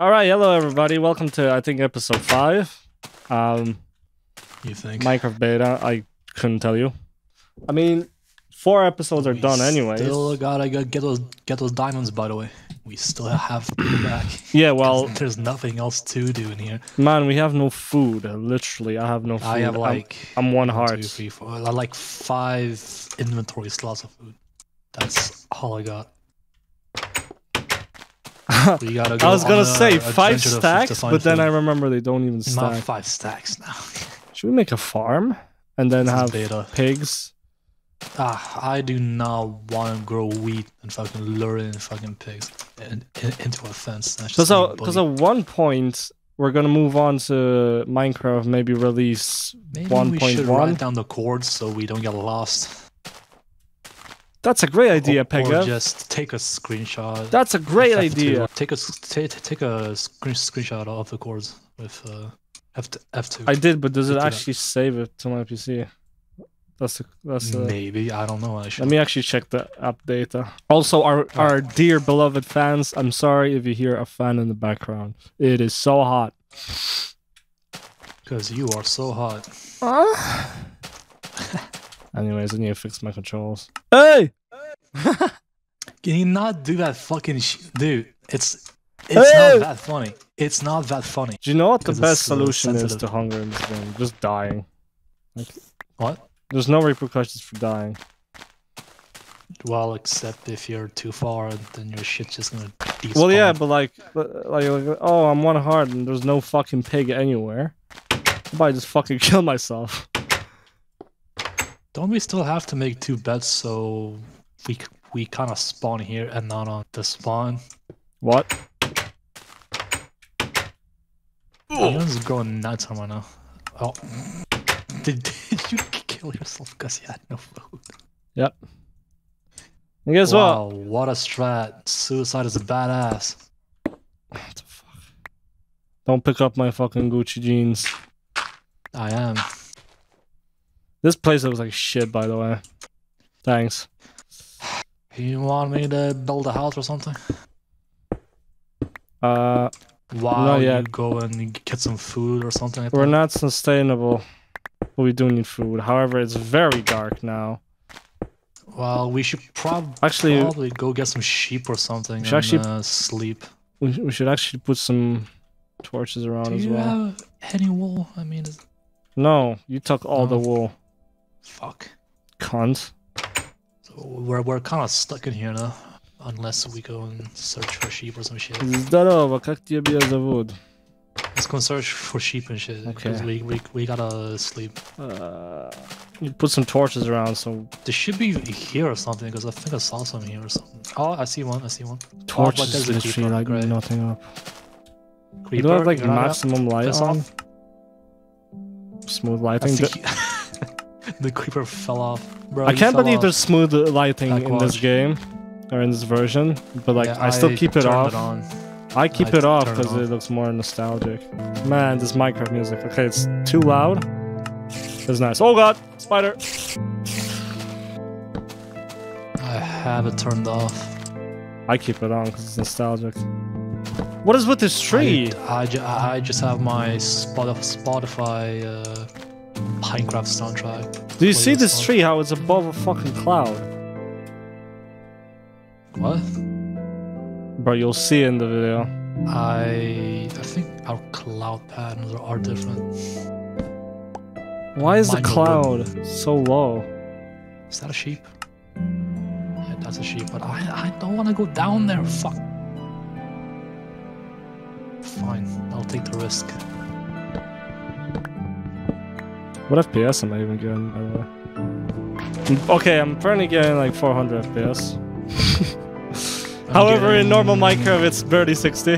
All right, hello everybody. Welcome to I think episode five. Um, You think? Minecraft beta. I couldn't tell you. I mean, four episodes are We done anyway. Still gotta go get those get those diamonds. By the way, we still have back. Yeah, well, there's nothing else to do in here. man, we have no food. Literally, I have no food. I have I'm- like I'm, one one, heart. two, three, four, I like five inventory slots of food. That's all I got. We gotta go I was gonna say five adventure to- to stacks, but then food. I remember they don't even stack. not five stacks now. Should we make a farm and then This have pigs? Ah, I do not want to grow wheat and fucking lure in fucking pigs in, in, into a fence. Because at one point we're gonna move on to Minecraft, maybe release Maybe we should 1.1. write down the codes so we don't get lost. That's a great idea, or, or Pega. just take a screenshot. That's a great F2. idea. Take a s- ta- ta- take a screen, screenshot of the chords with uh, F F2. I did, but does it Look it up. actually save it to my PC? That's the, that's the, Maybe I don't know. I should. Let me actually check the app data. Also, our our dear beloved fans, I'm sorry if you hear a fan in the background. It is so hot. Because you are so hot. Anyways, I need to fix my controls. Hey! Can you not do that fucking sh- dude? It's it's Hey! not that funny. It's not that funny. Do you know what the best it's, solution is sensitive. to hunger in this game? Just dying. What? There's no repercussions for dying. Well, except if you're too far, then your shit's just gonna. Despawn. Well, yeah, but like, but, like, like, oh, I'm one heart and there's no fucking pig anywhere. I might just fucking kill myself. Don't we still have to make two bets so we we kind of spawn here and not on the spawn? What? Everyone's going nuts on right now. Oh, did, did you kill yourself because you had no food? Yep. And guess what? what a strat! Suicide is a badass. What the fuck? Don't pick up my fucking Gucci jeans. I am. This place looks like shit, by the way. Thanks. You want me to build a house or something? Uh, While you go and get some food or something. Like we're that? not sustainable, we do need food. However, it's very dark now. Well, we should prob- Actually, probably go get some sheep or something should and actually- uh, sleep. we, we should actually put some torches around Do as you well. have any wool? I mean, it's- No, you took all the wool, fuck. cunt So we're we're kind of stuck in here now, unless we go and search for sheep or some shit. Здорово, как тебя зовут? Let's go and search for sheep and shit. Because Okay. we, we we gotta sleep. Uh, you put some torches around, so There should be here or something because I think I saw some here or something. Oh, I see one. I see one. torches there's a literally creeper, light great. nothing up. You Creeper. don't have like you're not up? maximum light Piss on. off. Smooth I lighting. The- creeper fell off. Bro, I can't believe off. there's smooth lighting in this game or in this version, but like Yeah, I still keep it off. It on. I keep I it off turned it because it, looks more nostalgic. Man, this Minecraft music. Okay, it's too loud. It's nice. Oh god, spider. I have it turned off. I keep it on because it's nostalgic. What is with this tree? I, I, I just have my Spot- Spotify uh, Minecraft soundtrack. Do you see this on. tree? How it's above a fucking cloud, What? bro. You'll see in the video. I I think our cloud patterns are, different. Why is the Mine will cloud so low? Is that a sheep? Yeah, that's a sheep, but I I don't want to go down there. Fuck. Fine, I'll take the risk. What FPS am I even getting? By the way? Okay, I'm currently getting like 400 FPS. However, in normal getting- Minecraft, it's barely 60.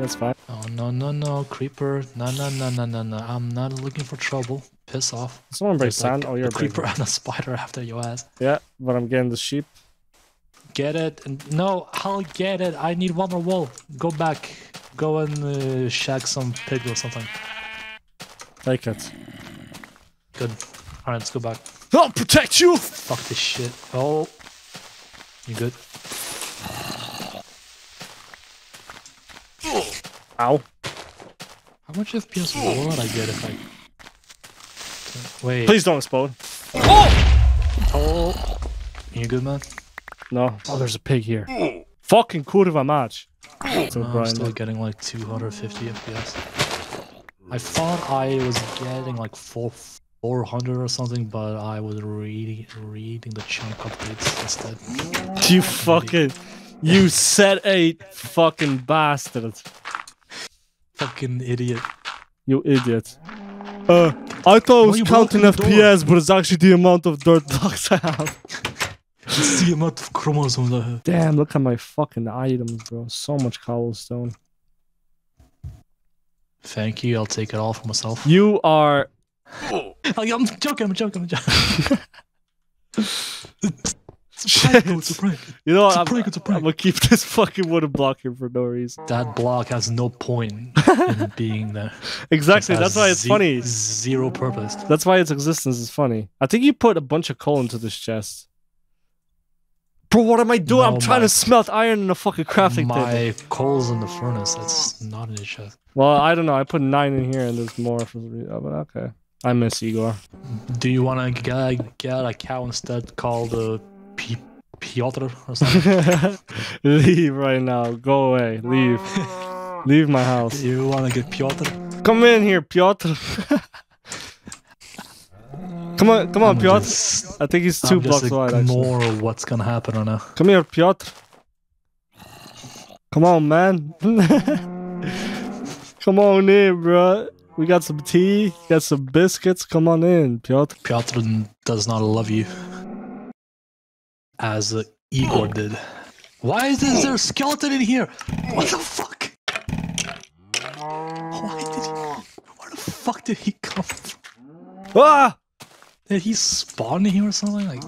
That's fine. Oh no no no, creeper! No no no no no no! I'm not looking for trouble. Piss off. Someone break There's, like, sand. Oh, you're a creeper breaking. and a spider after your ass. Yeah, but I'm getting the sheep. Get it? No, I'll get it. I need one more wool. Go back. Go and uh, shag some pig or something. Take it. Good. All right, let's go back. I'll protect you. Fuck this shit. Oh, you good? Ow. How much FPS would I get if I... Wait. Please don't explode. Oh! Oh. You good, man? No. Oh, there's a pig here. Fucking kurwa match. So No, I'm still getting like 250 FPS. I thought I was getting like four, 400 or something, but I was reading reading the chunk updates instead. you fucking, you set eight fucking bastard. Fucking idiot. You idiot. Uh, I thought it was counting blocking the door? FPS, but it's actually the amount of dirt blocks I have. It's the amount of chromosomes I have. Damn, look at my fucking items, bro. So much cobblestone. Thank you, I'll take it all for myself. You are. Oh, I'm joking, I'm joking, I'm joking. it's a prank, bro, it's a prank. You know It's what? a I'm, prank, it's a I'm prank. gonna keep this fucking wooden block here for no reason. That block has no point in being there. Exactly. That's why it's ze- funny. Zero purpose. That's why its existence is funny. I think you put a bunch of coal into this chest. Bro, what am I doing? I'm trying my- to smelt iron in a fucking crafting table. My coal's in the furnace. That's not in the chest. Well, I don't know. I put nine in here, and there's more for the. Oh, but okay. I miss Igor. Do you want to get, get a cow instead called uh, P- Piotr or something? Leave right now. Go away. Leave. Leave my house. you want to get Piotr? Come in here, Piotr. come on, come on, I'm Piotr. just- I think he's 2 I'm just blocks wide. Actually. ignore what's gonna happen right now. Come here, Piotr. Come on, man. Come on in, bro. We got some tea, got some biscuits. Come on in, Piotr. Piotr does not love you as uh, Igor did. Why is there a skeleton in here? What the fuck? Why did he? Where the fuck did he come from? Ah! Did he spawn in here or something? Like,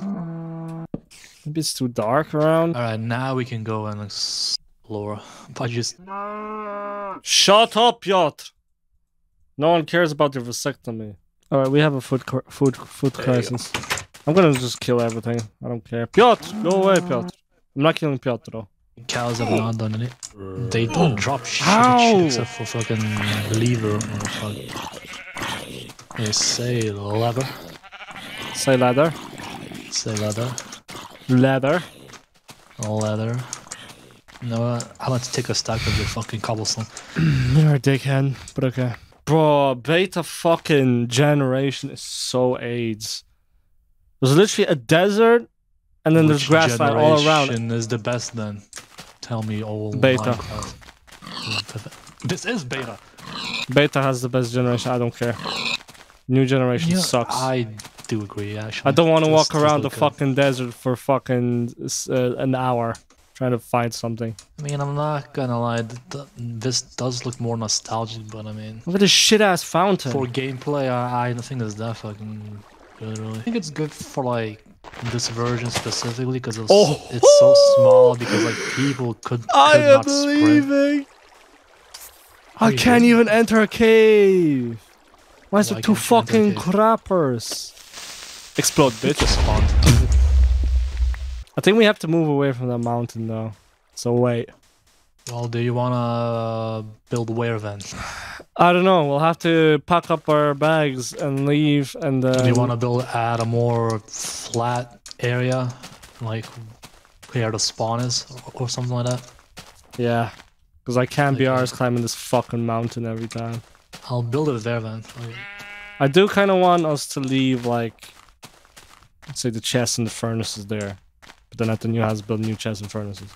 Maybe it's too dark around. all right, now we can go and explore. But just Shut up, Piotr. No one cares about your vasectomy. All right, we have a food cr- food food There you go. crisis. I'm gonna just kill everything. I don't care. Piotr, go away, Piotr. I'm not killing Piotr though. cows have not done it. They don't drop shit, Ow. except for fucking lever or fuck. They say leather. Say leather, Say leather. leather. Leather. No, uh, I'm going to take a stack of your fucking cobblestone. You're a dickhead, but okay. Bro, beta fucking generation is so AIDS. There's literally a desert, and then there's Which grassland all around. generation is the best then? Tell me all Beta. This is beta. Beta has the best generation. I don't care. New generation Yeah, sucks. I, I do agree, actually. I don't want to walk around the good. fucking desert for fucking uh, an hour trying to find something. I mean, I'm not gonna lie. th- th- This does look more nostalgic, but I mean, Look at this shit ass fountain. for gameplay, I, I don't think it's that fucking good, really. I think it's good for like this version specifically because it's, Oh. it's so small because like people could, could I am not sprint. leaving. I can't even enter a cave. Why is Why there two can't you enter a fucking creepers? Explode, bitch. I think we have to move away from that mountain though. So wait. well, do you wanna build where then? I don't know. We'll have to pack up our bags and leave and uh do you wanna build at a more flat area, like where the spawn is, or, or something like that? Yeah. Because I can't be ours climbing this fucking mountain every time. I'll build it there then. Like, I do kind of want us to leave like, let's say the chest and the furnaces there, but then at the new house build new chests and furnaces.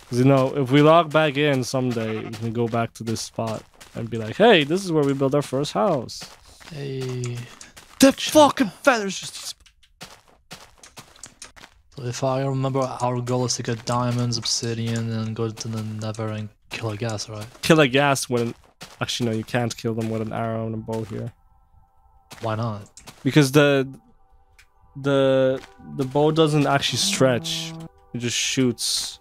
Because you know, if we log back in someday, we can go back to this spot and be like, "Hey, this is where we built our first house." Hey, The fucking feathers just. so if I remember, our goal is to get diamonds, obsidian, and go to the Nether and kill a ghast, right? Kill a ghast with an. Actually, no, you can't kill them with an arrow and a bow here Why not? because the the the bow doesn't actually stretch. It just shoots.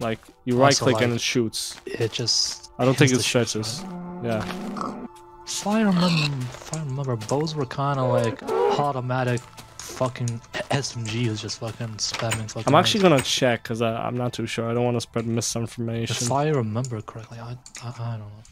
Like you right click like- and it shoots. It just. I don't think it stretches. right? Yeah. If I remember, I remember, bows were kind of like automatic, fucking SMG who's just fucking spamming fucking. I'm actually gonna check because I'm not too sure. I don't want to spread misinformation. If I remember correctly, I, I I don't know.